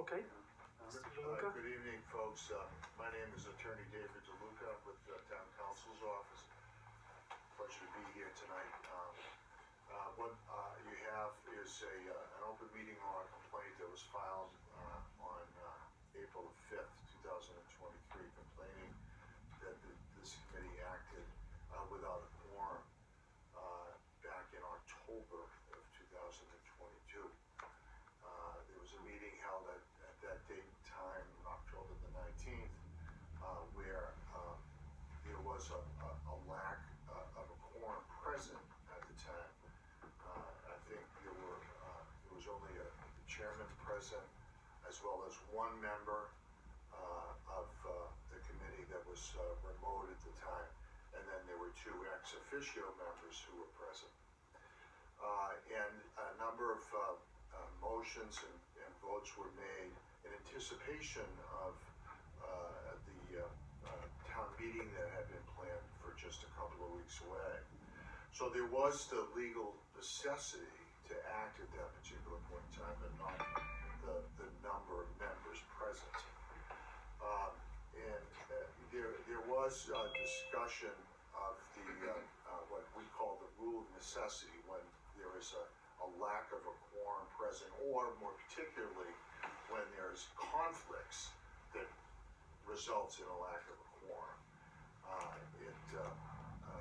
Okay. Uh, Good evening, folks. Uh, My name is Attorney David DeLuca with the Town Counsel's Office. Pleasure to be here tonight. Um, uh, What uh, you have is a, uh, an open meeting law complaint that was filed uh, on uh, April 5th, 2020 was a, a, a lack uh, of a quorum present at the time. Uh, I think there were, uh, there was only a the chairman present, as well as one member, uh, of, uh, the committee that was, uh, remote at the time. And then there were two ex officio members who were present. And a number of, motions and, and votes were made in anticipation of, the, town meeting that had been planned for just a couple of weeks away. So there was the legal necessity to act at that particular point in time, but not the, the number of members present. Um, and, uh, there, there was, uh, discussion of the, uh, uh, what we call the rule of necessity, when there is a, a lack of a quorum present, or more particularly, when there's conflicts that results in a lack of a quorum. Uh, it,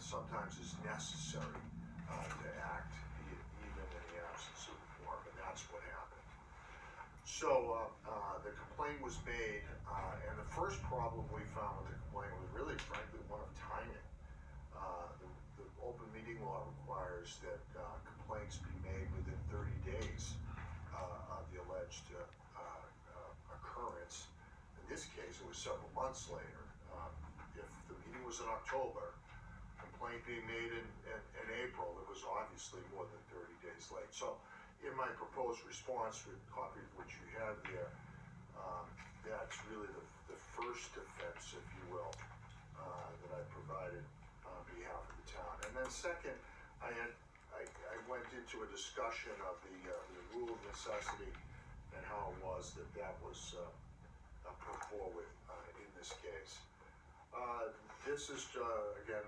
sometimes is necessary, uh, to act even in the absence of quorum, and that's what happened. So, uh, uh, the complaint was made, uh, and the first problem we found with the complaint was really frankly one of timing. Uh, the, the open meeting law requires that, complaints be made within thirty days, of the alleged, occurrence. In this case, it was several months later. Um, if the meeting was in October, complaint being made in, in, in April, it was obviously more than thirty days late. So, in my proposed response, with copy of which you have there, um, that's really the, the first defense, if you will, uh, that I provided on behalf of the town. And then second, I had, I, I went into a discussion of the, uh, the rule of necessity and how it was that that was, uh, put forward, uh, in this case. Uh, this is, uh, again,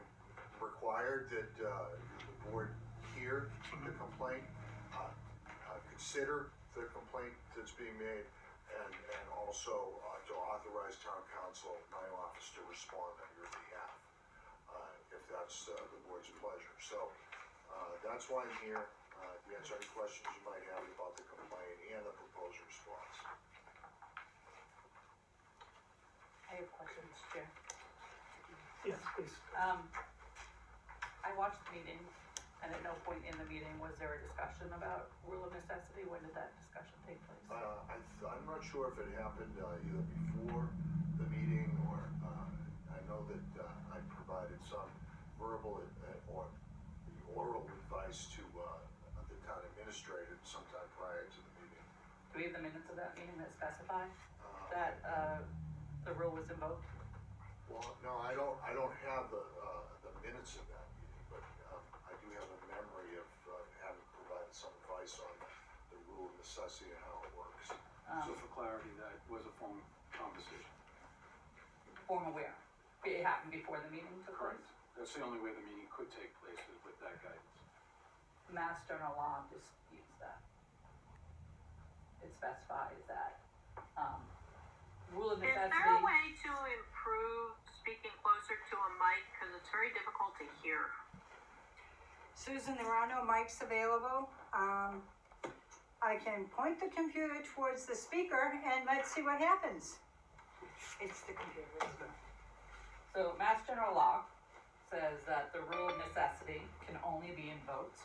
required that, uh, the board hear the complaint, uh, uh, consider the complaint that's being made, and, and also, uh, to authorize town counsel, my office, to respond on your behalf, uh, if that's, uh, the board's pleasure. So, uh, that's why I'm here, uh, to answer any questions you might have about the complaint and the proposed response. I have questions, Chair. Yes, please. Um, I watched the meeting, and at no point in the meeting was there a discussion about rule of necessity. When did that discussion take place? Uh, I, th- I'm not sure if it happened, uh, either before the meeting or, uh, I know that, uh, I provided some verbal uh, or the oral advice to, uh, the town administrator sometime prior to the meeting. Do we have the minutes of that meeting that specify Uh, that, uh, the rule was invoked? Well, no, I don't, I don't have the, uh, the minutes of that meeting, but, um, I do have a memory of, uh, having provided some advice on the rule of necessity and how it works. So Um, for clarity, that was a phone conversation. form aware. It happened before the meeting took place? Correct. That's the only way the meeting could take place is with that guidance. Mass general law disputes that. It specifies that, um, rule of Is there a necessity. way to improve speaking closer to a mic, cause it's very difficult to hear? Susan, there are no mics available. Um, I can point the computer towards the speaker and let's see what happens. It's the computer? So Mass General Law says that the rule of necessity can only be invoked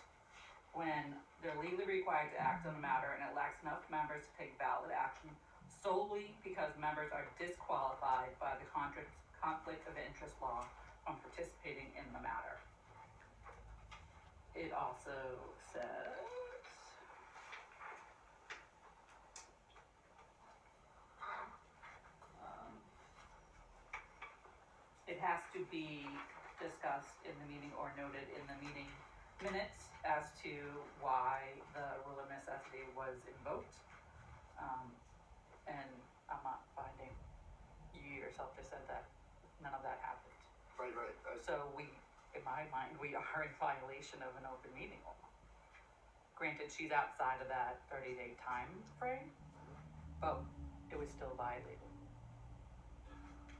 when they're legally required to act on a matter and it lacks enough members to take valid action solely because members are disqualified by the conflict of interest law from participating in the matter. It also says. Um, it has to be discussed in the meeting or noted in the meeting minutes as to why the rule of necessity was invoked. Um, and I'm not finding, you yourself just said that none of that happened. Right, right, I, So we, in my mind, we are in violation of an open meeting law. Granted, she's outside of that thirty day time frame, but it was still violated.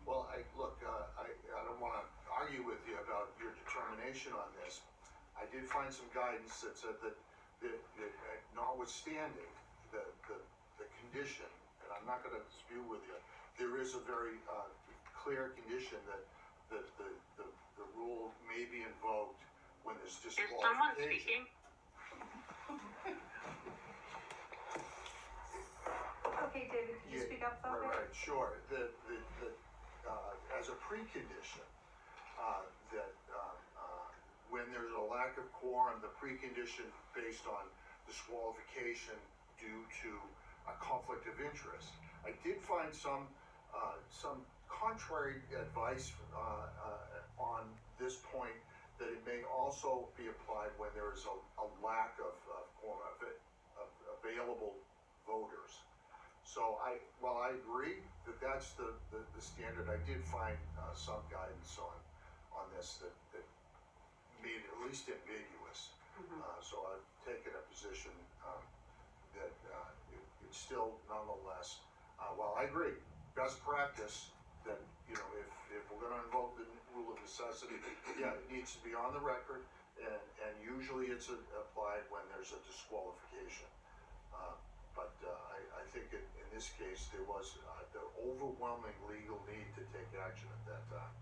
well, I, look, uh, I, I don't wanna argue with you about your determination on this. I did find some guidance that said that, that, that notwithstanding the, the, the condition, and I'm not gonna dispute with you, there is a very, uh, clear condition that, that the, the, the rule may be invoked when there's Is someone speaking? Okay, David, could you Yeah, speak up a little Right, bit? right, sure, the, the, the, uh, as a precondition, uh, that, um, uh, when there's a lack of quorum, the precondition based on disqualification due to a conflict of interest. I did find some, uh, some contrary advice, uh, uh, on this point, that it may also be applied when there is a, a lack of, of of, of available voters. So I, while I agree that that's the, the, the standard, I did find, uh, some guidance on, on this that, that made it at least ambiguous. Uh, so I've taken a position, um, that, uh, it, it's still nonetheless, uh, while I agree, best practice, that, you know, if, if we're gonna invoke the rule of necessity, yeah, it needs to be on the record, and, and usually it's a- applied when there's a disqualification. Uh, But uh, I, I think in, in this case, there was uh, the overwhelming legal need to take action at that time.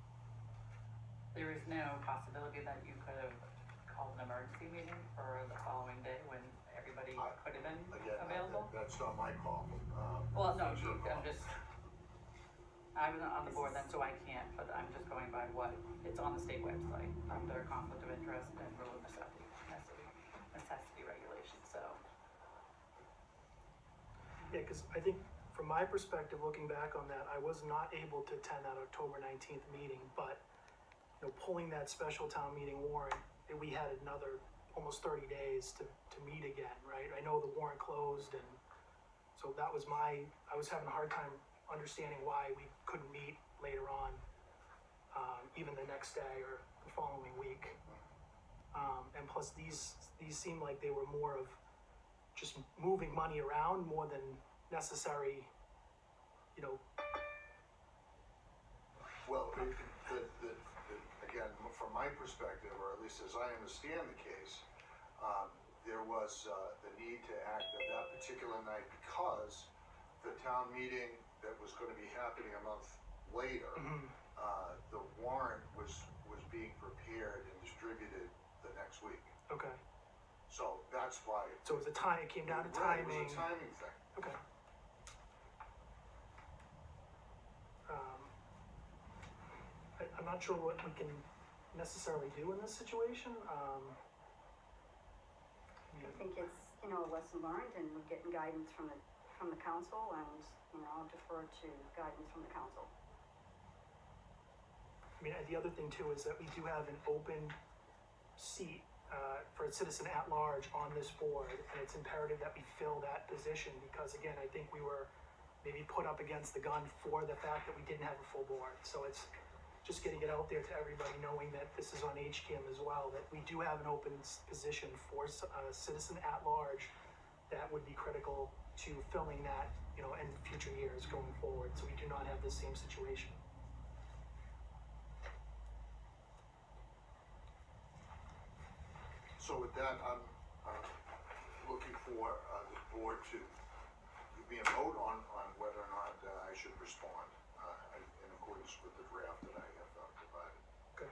There is no possibility that you could have called an emergency meeting for the following day when everybody I- could have been Again, available? that- that's not my call. Um, Well, no, that's your you- I'm just, I was on the board then, so I can't, but I'm just going by what, it's on the state website, under conflict of interest and rule of necessity, necessity, necessity regulations, so. Yeah, cause I think from my perspective, looking back on that, I was not able to attend that October nineteenth meeting, but, you know, pulling that special town meeting warrant, eh, we had another almost thirty days to, to meet again, right? I know the warrant closed and, so that was my, I was having a hard time understanding why we couldn't meet later on, um, even the next day or the following week. Um, and plus these, these seemed like they were more of just moving money around more than necessary, you know, Well, it, the, the, the, again, from my perspective, or at least as I understand the case, um, there was, uh, the need to act at that particular night because the town meeting that was gonna be happening a month later, uh, the warrant was, was being prepared and distributed the next week. okay. So that's why. So it was a time, it came down to Right, timing. It was a timing thing. Okay. Um, I, I'm not sure what we can necessarily do in this situation, um. I I think it's, you know, a lesson learned and we're getting guidance from the, from the counsel and, you know, I'll defer to guidance from the counsel. I mean, the other thing too is that we do have an open seat, uh, for a citizen at large on this board, and it's imperative that we fill that position, because again, I think we were maybe put up against the gun for the fact that we didn't have a full board, so it's just getting it out there to everybody, knowing that this is on HCAM as well, that we do have an open position for a citizen at large that would be critical to filling that, you know, in future years going forward, so we do not have the same situation. So with that, I'm, uh, looking for, uh, the board to give me a vote on, on whether or not uh, I should respond, uh, in in accordance with the draft that I have uh, provided. Okay.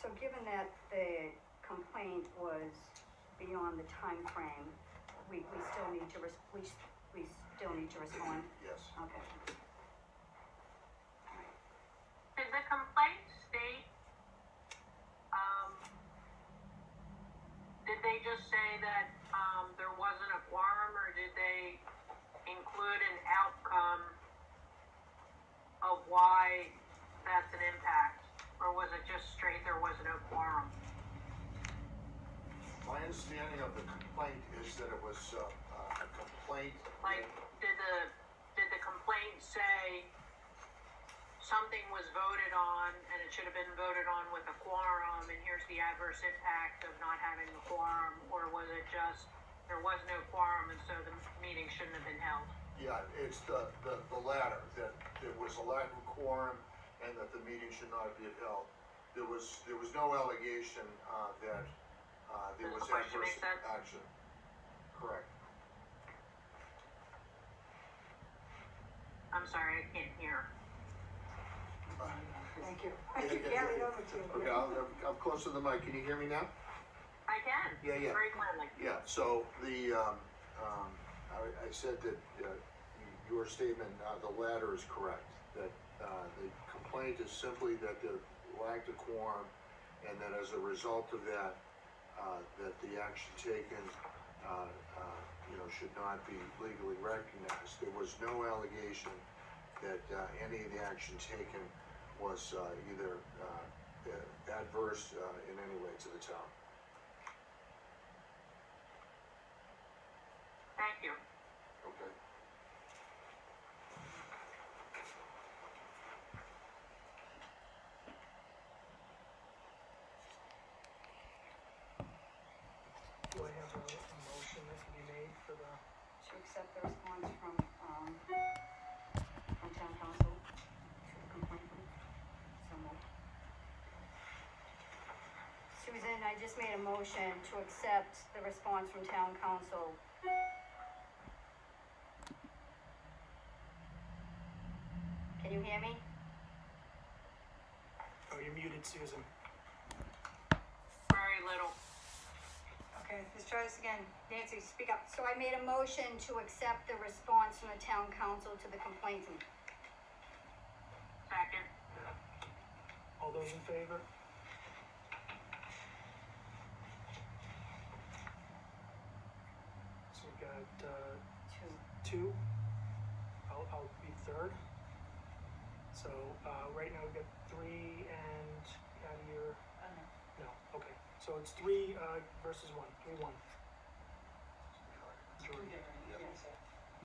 So given that the complaint was beyond the time frame, we, we still need to res- we, s- we still need to respond? Yes. Okay. Did the complaint state, um, did they just say that, um, there wasn't a quorum, or did they include an outcome of why that's an impact? Or was it just straight, there was no quorum? My understanding of the complaint is that it was, uh, a complaint complaint. Like, did the, did the complaint say something was voted on and it should have been voted on with a quorum and here's the adverse impact of not having the quorum? Or was it just, there was no quorum and so the meeting shouldn't have been held? Yeah, it's the, the, the latter, that there was a lack of quorum and that the meeting should not be held. There was, there was no allegation, uh, that, uh, there Does was the question adverse make sense? action. Correct. I'm sorry, I can't hear. Thank you. I can carry it over to you. Okay, I'm, I'm close to the mic, can you hear me now? I can. Yeah, yeah. Very clearly. Yeah, so the, um, um, I, I said that, uh, your statement, uh, the latter is correct. That, uh, the complaint is simply that there lacked a quorum and that as a result of that, uh, that the action taken, uh, uh, you know, should not be legally recognized. There was no allegation that, uh, any of the action taken was, uh, either, uh, adverse, uh, in any way to the town. Thank you. Okay. Do I have a, a motion that can be made for the, To accept the response from, um, from town counsel to the complaint. So moved. Susan, I just made a motion to accept the response from town counsel. Can you hear me? oh, you're muted, Susan. Very little. Okay, let's try this again. Nancy, speak up. So I made a motion to accept the response from the town counsel to the complainant. Second. All those in favor? So we got, uh, Two. two. I'll, I'll be third. So, uh, right now we've got three and out of your, no, okay. So it's three, uh, versus one, three, one. Majority.